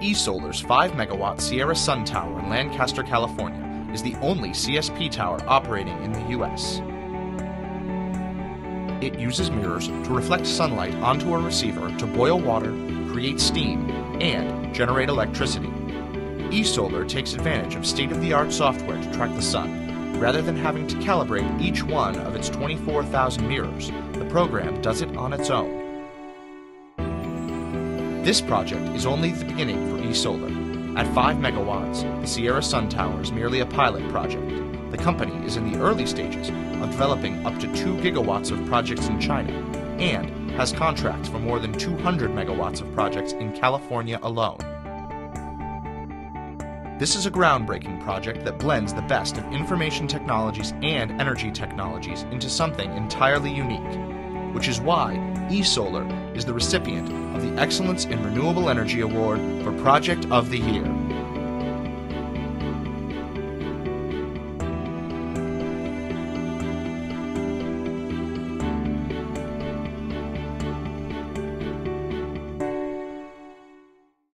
eSolar's 5 megawatt Sierra Sun Tower in Lancaster, California is the only CSP tower operating in the US. It uses mirrors to reflect sunlight onto a receiver to boil water, create steam, and generate electricity. eSolar takes advantage of state of the art software to track the sun. Rather than having to calibrate each one of its 24,000 mirrors, the program does it on its own. This project is only the beginning for eSolar. At 5 megawatts, the Sierra Sun Tower is merely a pilot project. The company is in the early stages of developing up to 2 gigawatts of projects in China and has contracts for more than 200 megawatts of projects in California alone. This is a groundbreaking project that blends the best of information technologies and energy technologies into something entirely unique, which is why eSolar is the recipient of the Excellence in Renewable Energy Award for Project of the Year.